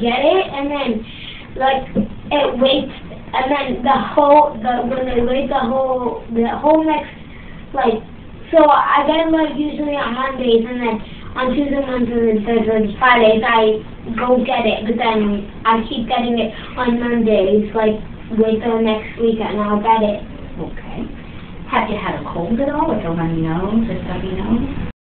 get it, and then like it waits, and then the whole the when they wait the whole the whole next like so I get it like usually on Mondays, and then on Tuesday, Wednesday, and Thursdays, Fridays I go get it, but then I keep getting it on Mondays. Like wait till next week and I'll get it. Okay. Have you had a cold at all, like a runny nose or stuffy nose?